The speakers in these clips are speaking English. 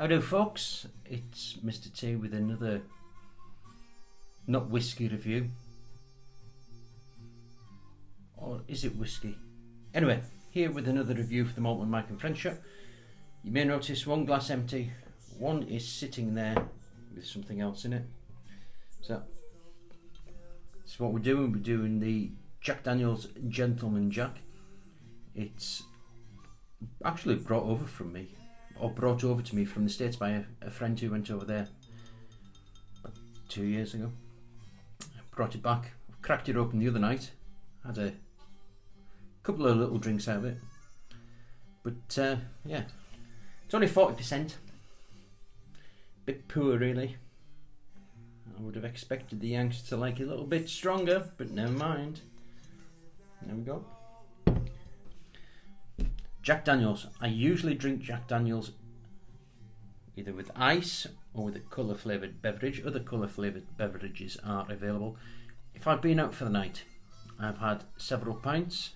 Hello, folks. It's Mr. T with another not whiskey review. Or is it whiskey? Anyway, here with another review for the Maltman Mike and Friend Shop. You may notice one glass empty, one is sitting there with something else in it. So, that's what we're doing. We're doing the Jack Daniels Gentleman Jack. It's actually brought over from me, or brought over to me from the States by a, a friend who went over there two years ago. I brought it back, cracked it open the other night, had a couple of little drinks out of it. But uh, yeah, it's only 40%. Bit poor, really. I would have expected the Yanks to like it a little bit stronger, but never mind. There we go. Jack Daniels. I usually drink Jack Daniels either with ice or with a colour flavoured beverage. Other colour flavoured beverages are available. If I've been out for the night, I've had several pints,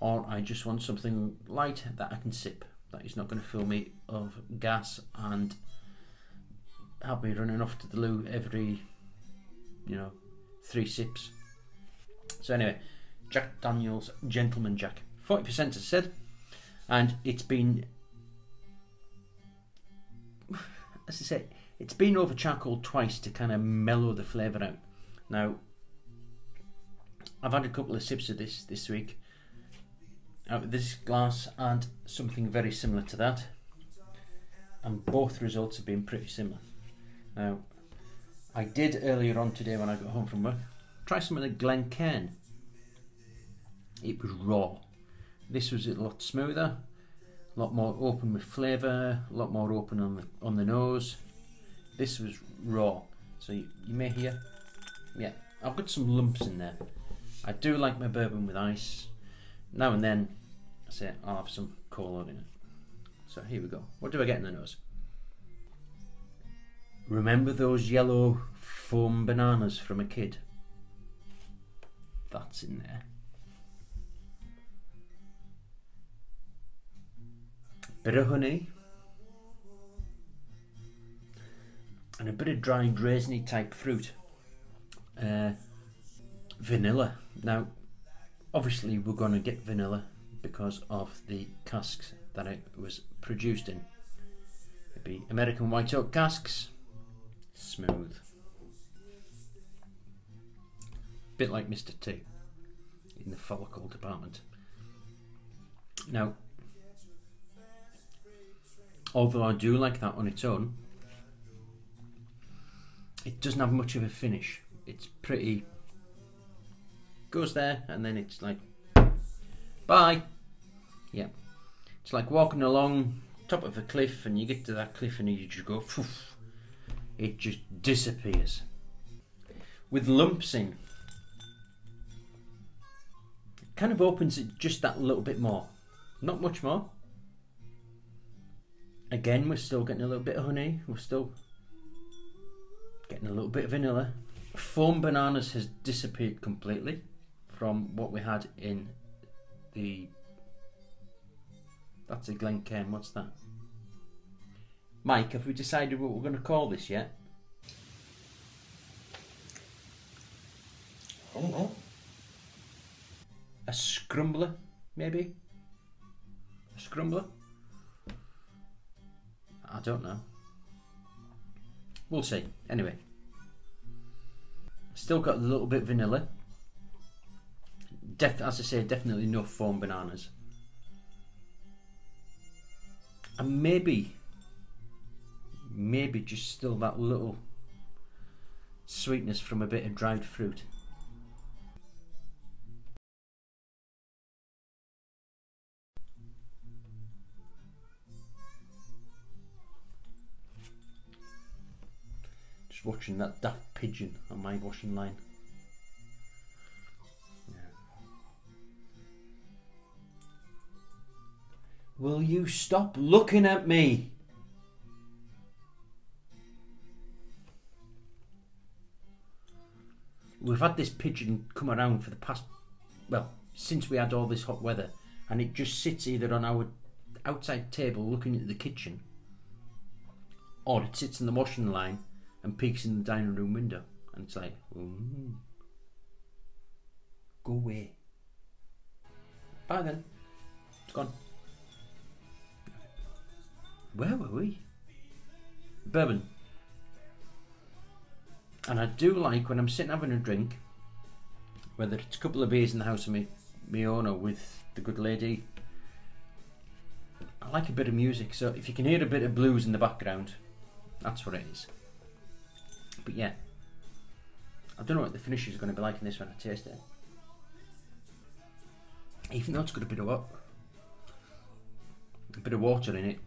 or I just want something light that I can sip, that is not going to fill me of gas and have me running off to the loo every, you know, three sips. So anyway, Jack Daniels Gentleman Jack. 40% as said and it's been as I say it's been over charcoal twice to kind of mellow the flavour out. Now I've had a couple of sips of this this week. Out of this glass and something very similar to that. And both results have been pretty similar. Now I did earlier on today when I got home from work try some of the Glencairn it was raw this was a lot smoother, a lot more open with flavour, a lot more open on the on the nose. This was raw, so you, you may hear, yeah, I've got some lumps in there. I do like my bourbon with ice. Now and then, I say I'll have some cola in it. So here we go. What do I get in the nose? Remember those yellow foam bananas from a kid? That's in there. Bit of honey and a bit of dried raisiny type fruit. Uh, vanilla. Now obviously we're going to get vanilla because of the casks that it was produced in. It'd be American white oak casks. Smooth. Bit like Mr. T in the follicle department. Now although I do like that on its own, it doesn't have much of a finish. It's pretty goes there and then it's like bye. Yeah. It's like walking along top of a cliff and you get to that cliff and you just go Poof. it just disappears. With lumps in it kind of opens it just that little bit more. Not much more. Again, we're still getting a little bit of honey. We're still getting a little bit of vanilla. Foam bananas has disappeared completely from what we had in the. That's a Glencairn. What's that? Mike, have we decided what we're going to call this yet? I don't know. A scrumbler, maybe? A scrumbler? I don't know. We'll see. Anyway. Still got a little bit vanilla. Def as I say, definitely no foam bananas. And maybe, maybe just still that little sweetness from a bit of dried fruit. Watching that daft pigeon on my washing line. Yeah. Will you stop looking at me? We've had this pigeon come around for the past, well, since we had all this hot weather, and it just sits either on our outside table looking at the kitchen or it sits in the washing line and peeks in the dining room window, and it's like, go away. Bye then. It's gone. Where were we? Bourbon. And I do like when I'm sitting having a drink, whether it's a couple of beers in the house of me, me own or with the good lady. I like a bit of music, so if you can hear a bit of blues in the background, that's what it is. But yeah, I don't know what the finish is going to be like in this when I taste it. Even though it's got a bit of what, a bit of water in it,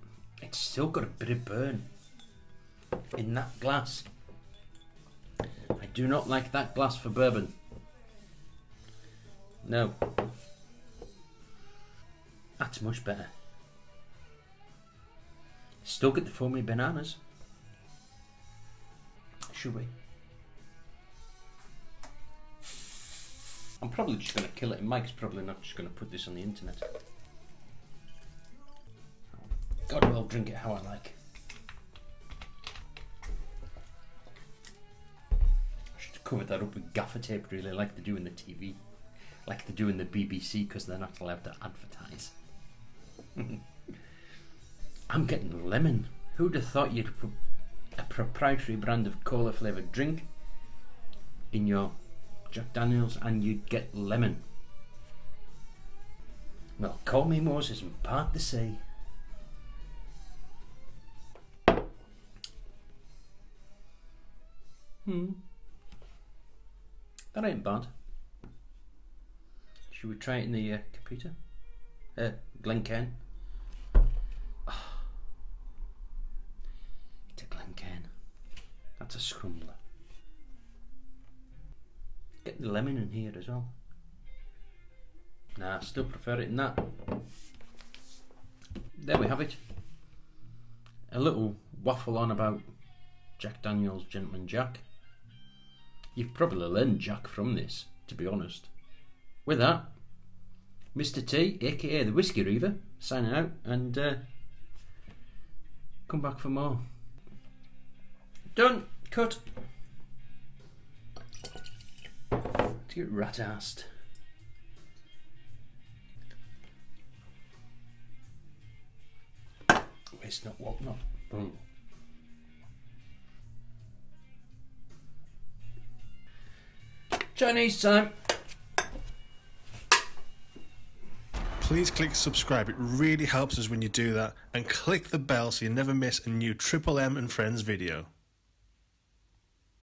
it's still got a bit of burn in that glass. I do not like that glass for bourbon. No. That's much better. Still get the foamy bananas. Should we? I'm probably just going to kill it, and Mike's probably not just going to put this on the internet. God, I'll drink it how I like. I should cover that up with gaffer tape, really, like they do in the TV. Like they do in the BBC, because they're not allowed to advertise. I'm getting lemon. Who'd have thought you'd put proprietary brand of cola flavoured drink in your Jack Daniels and you'd get lemon? Well, call me Moses and part the sea. Hmm. That ain't bad. Should we try it in the uh, copita? Uh, Glencairn? Oh. It's a Glencairn. That's a scrumbler. Get the lemon in here as well. Nah, I still prefer it in that. There we have it. A little waffle on about Jack Daniels Gentleman Jack. You've probably learned Jack from this, to be honest. With that, Mr. T, aka the Whiskey Reaver, signing out and uh, come back for more. Done. Cut. To get rat assed. Waste not, what not. Boom. Chinese time. Please click subscribe, it really helps us when you do that, and click the bell so you never miss a new Triple M and Friends video.